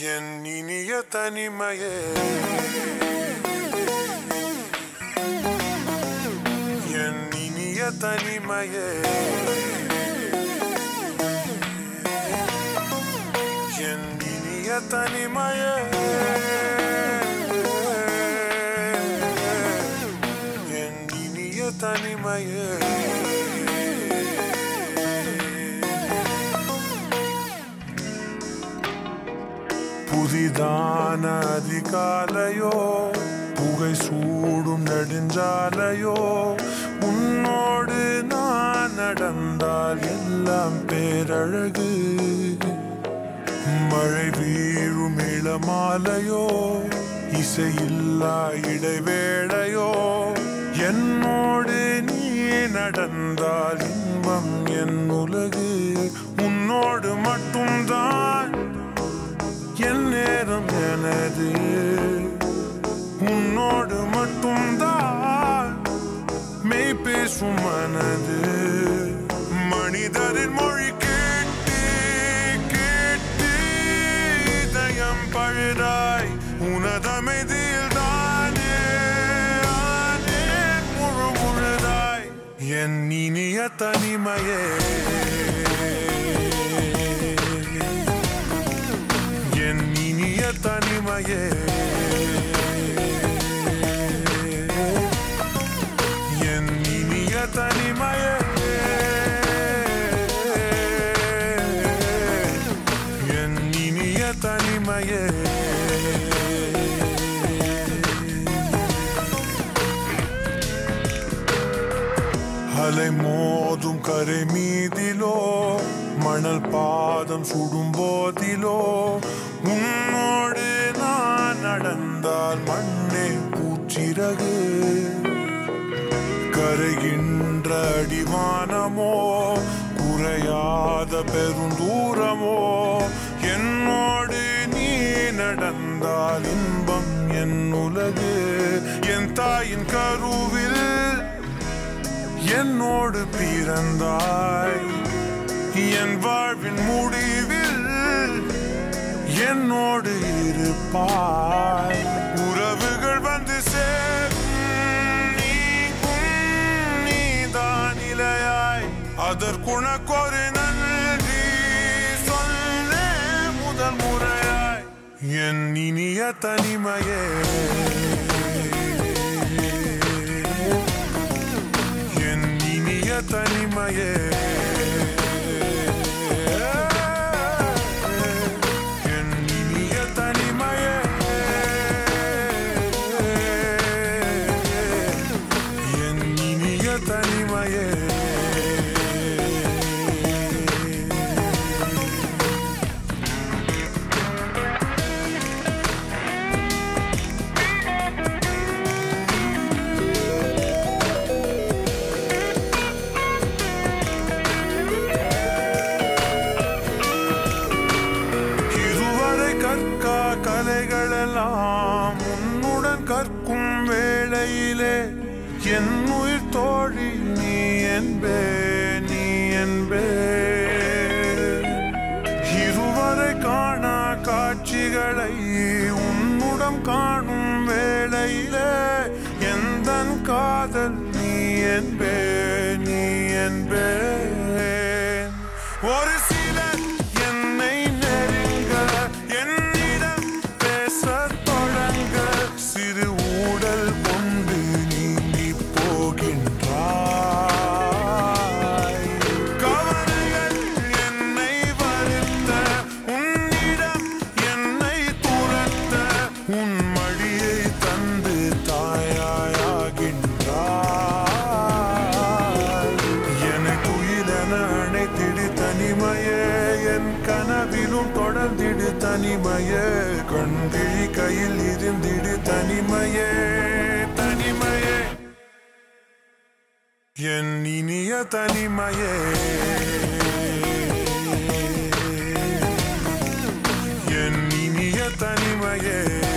என் இனிய தனிமையே என் இனிய தனிமையே என் இனிய தனிமையே என் இனிய தனிமையே புதிதான அதிகாலையோ புகை சூடும் நெடுஞ்சாலையோ? உன்னோடு நான் நடந்தால் எல்லாம் பேரழகு. மழை வீழும் இளமாலையோ? இசையில்லா இடைவேளையோ? என்னோடு நீ நடந்தால் இன்பம் என் உலகு உன்னோடு மட்டும்தான் என் நேரம் எனது உன்னோடு மட்டும்தான். மெய் பேசும் மனது மனிதரின் மொழி கேட்டு கேட்டு இதயம் பழுதாய் உனதமைதியில் தானே முழு முழுதாய். என் இனிய தனிமையே. தனிமையே. என் இனிய தனிமையே. என் இனிய தனிமையே. அலை மோதும் கரை மீதிலோ மணல் பாதம் சுடும் போதிலோ உன்னோடு நான் நடந்தால் மண்ணே பூச்சிறகு. கரைகின்ற அடிவானமோ குறையாத பெருந்தூரமோ என்னோடு நீ நடந்தால் இன்பம் என் உலகு. என் தாயின் கருவில் என்னோடு பிறந்தாய். என் வாழ்வின் முடிவில் என்னோடு இருப்பாய். உறவுகள் வந்து சேரும். நீக்கும் நீதான் இலையாய். அதற்குணக்கொரு நன்றி சொல்ல முதல் முறையாய். என் இனிய தனிமையே. என் இனிய தனிமையே. தனிமையே. கலைகளெல்லாம் உன்னுடன் கற்கும் வேளையிலே என் உயிர் தோழி நீ என்பே நீ என்பே. இருவரை காணா காட்சிகளை உன்னுடன் காணும் வேளையிலே எந்தன் காதல் நீ என்பே. கனவிலும் தொடர்ந்திடு தனிமையே. கண்கிழி கையில் இருந்திடு தனிமையே தனிமையே. என் இனிய தனிமையே. என் இனிய தனிமையே.